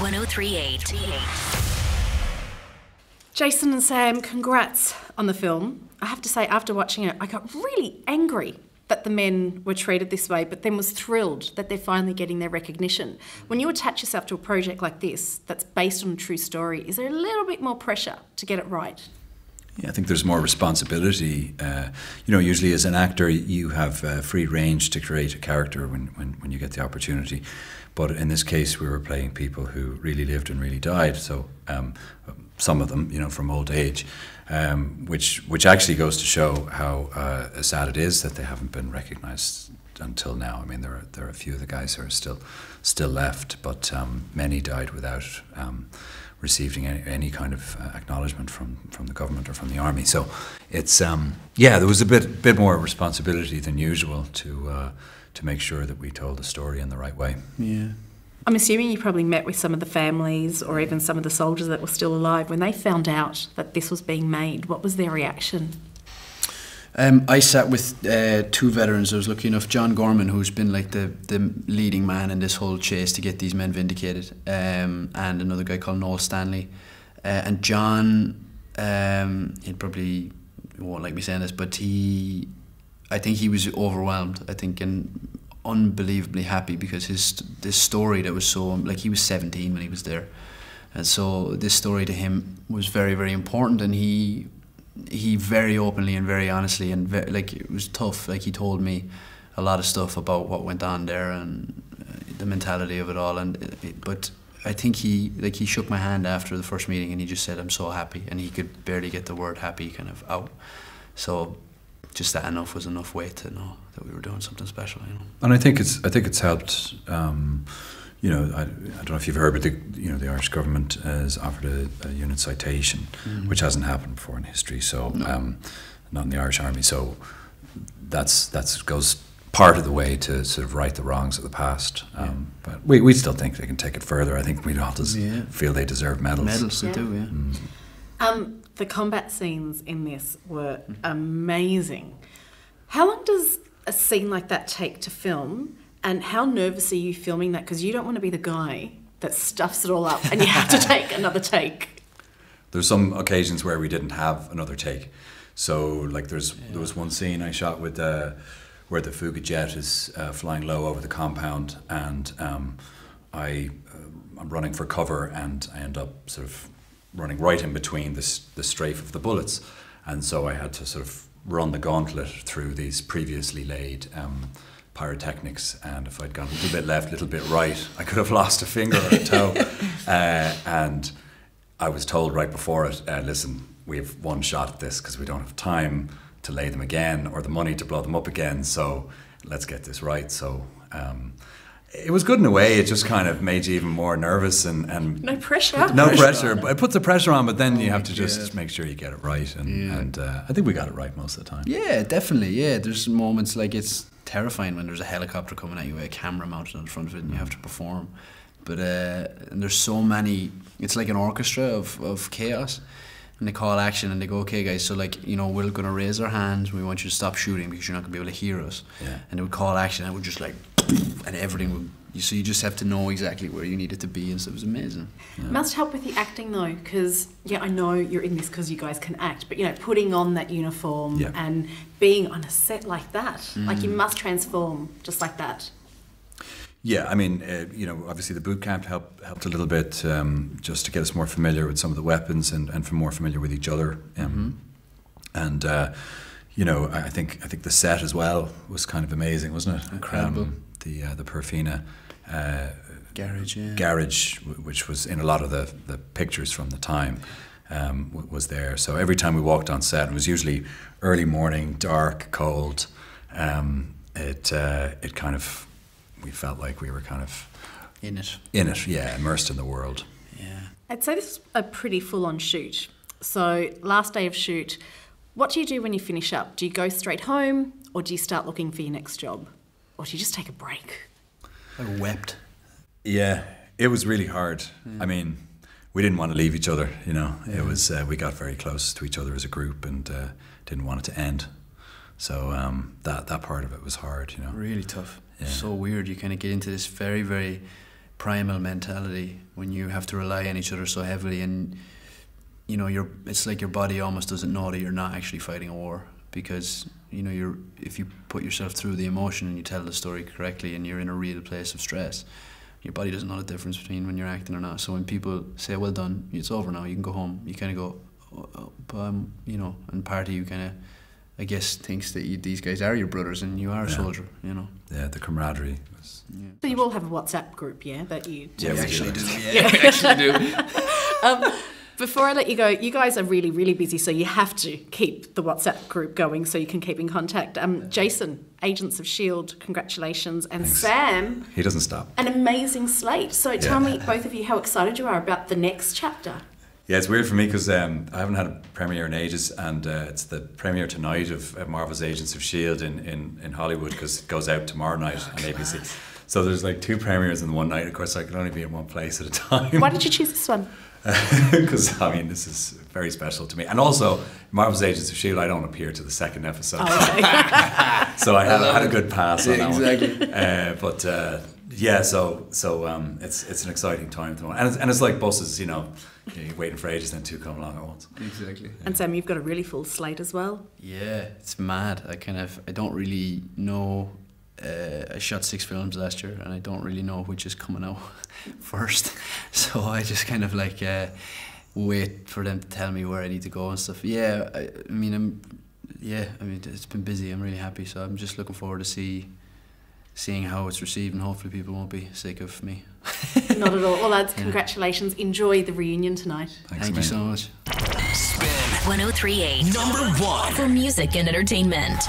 1038. Jason and Sam, congrats on the film. I have to say, after watching it, I got really angry that the men were treated this way, but then was thrilled that they're finally getting their recognition. When you attach yourself to a project like this that's based on a true story, is there a little bit more pressure to get it right? Yeah, I think there's more responsibility. Uh, you know, usually as an actor, you have uh, free range to create a character when, when, when you get the opportunity. But in this case, we were playing people who really lived and really died. So um, some of them, you know, from old age, um, which which actually goes to show how uh, sad it is that they haven't been recognised until now. I mean, there are there are a few of the guys who are still still left, but um, many died without um, receiving any, any, kind of uh, acknowledgement from, from the government or from the army. So it's um, yeah, there was a bit bit more responsibility than usual to uh, to make sure that we told the story in the right way. Yeah. I'm assuming you probably met with some of the families or even some of the soldiers that were still alive when they found out that this was being made. What was their reaction? Um, I sat with uh, two veterans. I was lucky enough, John Gorman, who's been like the, the leading man in this whole chase to get these men vindicated, um, and another guy called Noel Stanley. Uh, and John, um, he'd probably won't like me saying this, but he, I think he was overwhelmed. I think and unbelievably happy because his this story that was so like he was 17 when he was there, and so this story to him was very very important, and he he very openly and very honestly and very, like it was tough. Like he told me a lot of stuff about what went on there and uh, the mentality of it all. And it, but I think he like he shook my hand after the first meeting and he just said I'm so happy and he could barely get the word happy kind of out. So just that enough was enough weight to know that we were doing something special. You know. And I think it's I think it's helped. Um, you know, I, I, don't know if you've heard, but the you know the Irish government has offered a, a unit citation, mm-hmm. which hasn't happened before in history. So, no. um, not in the Irish Army. So, that's that's goes part of the way to sort of right the wrongs of the past. Um, yeah. But we, we still think they can take it further. I think we'd all just yeah. feel they deserve medals. Medals, yeah. they do, yeah. Mm. Um, the combat scenes in this were amazing. How long does a scene like that take to film? And how nervous are you filming that? Because you don't want to be the guy that stuffs it all up and you have to take another take. There's some occasions where we didn't have another take. So, like, there's yeah. there was one scene I shot with uh, where the Fouga jet is uh, flying low over the compound, and um, I uh, I'm running for cover, and I end up sort of running right in between this the strafe of the bullets, and so I had to sort of run the gauntlet through these previously laid. Um, pyrotechnics, and if I'd gone a little bit left, a little bit right, I could have lost a finger or a toe. uh, and I was told right before it, uh, listen, we have one shot at this because we don't have time to lay them again or the money to blow them up again. So let's get this right. So. Um, it was good in a way. It just kind of made you even more nervous and, and no pressure. No pressure. pressure but it puts the pressure on. But then oh you have to just make sure you get it right. And, yeah. and uh, I think we got it right most of the time. Yeah, definitely. Yeah, there's moments like it's terrifying when there's a helicopter coming at you with a camera mounted on the front of it and you have to perform. But uh, and there's so many. It's like an orchestra of, of chaos. And they call action and they go, okay, guys, so like, you know, we're going to raise our hands. We want you to stop shooting because you're not going to be able to hear us. Yeah. And they would call action and it would just like, and everything would you, so you just have to know exactly where you need it to be, and so it was amazing. Yeah. Must help with the acting though, because yeah, I know you're in this because you guys can act, but you know, putting on that uniform yeah. and being on a set like that, mm. like you must transform just like that. Yeah, I mean, uh, you know, obviously the boot camp helped helped a little bit um, just to get us more familiar with some of the weapons and, and more familiar with each other. Um, mm-hmm. And uh, you know, I think I think the set as well was kind of amazing, wasn't it? Incredible. Um, the uh, the Purfina uh, garage, yeah. garage, which was in a lot of the, the pictures from the time, um, was there. So every time we walked on set, it was usually early morning, dark, cold. Um, it uh, it kind of we felt like we were kind of in it, in it, yeah, immersed in the world. Yeah, I'd say this is a pretty full on shoot. So last day of shoot, what do you do when you finish up? Do you go straight home, or do you start looking for your next job? Or do you just take a break? I wept. Yeah, it was really hard. I mean, we didn't want to leave each other. You know, yeah. it was uh, we got very close to each other as a group and uh, didn't want it to end. So um, that that part of it was hard. You know, really tough. Yeah. So weird. You kind of get into this very very primal mentality when you have to rely on each other so heavily and you know you're it's like your body almost doesn't know that you're not actually fighting a war because you know you're if you put yourself through the emotion and you tell the story correctly and you're in a real place of stress your body doesn't know the difference between when you're acting or not so when people say well done it's over now you can go home you kind of go oh, oh, but um, you know and part of you kind of I guess thinks that you, these guys are your brothers and you are a Yeah. soldier you know Yeah, the camaraderie was. yeah. So you all have a WhatsApp group, yeah, that you. Yeah, we actually do. do yeah, we actually do Before I let you go, you guys are really, really busy, so you have to keep the WhatsApp group going so you can keep in contact. Um, Jason, Agents of Shield, congratulations, and Thanks. Sam, He doesn't stop. an amazing slate. So tell me, both of you, how excited you are about the next chapter. Yeah, it's weird for me because um, I haven't had a premiere in ages, and uh, it's the premiere tonight of uh, Marvel's Agents of Shield in, in, in Hollywood because it goes out tomorrow night on ABC. So there's like two premieres in one night. Of course, I can only be in one place at a time. Why did you choose this one? Because I mean, this is very special to me, and also Marvel's Agents of Shield. I don't appear to the second episode, Oh, okay. so I had, I had a good pass on Yeah, that one. exactly. Uh, but uh, yeah, so so um, it's it's an exciting time at the moment, and it's, and it's like buses, you know, you're waiting for ages, then two come along at once. exactly and Sam, you've got a really full slate as well. Yeah, it's mad. I kind of I don't really know. Uh, I shot six films last year, and I don't really know which is coming out first. So I just kind of like uh, wait for them to tell me where I need to go and stuff. Yeah, I, I mean I'm. Yeah, I mean it's been busy. I'm really happy, so I'm just looking forward to see, seeing how it's received, and hopefully people won't be sick of me. Not at all. Well, lads, congratulations. Enjoy the reunion tonight. Thanks Thank a you so much. Spin 1038. number one. For music and entertainment.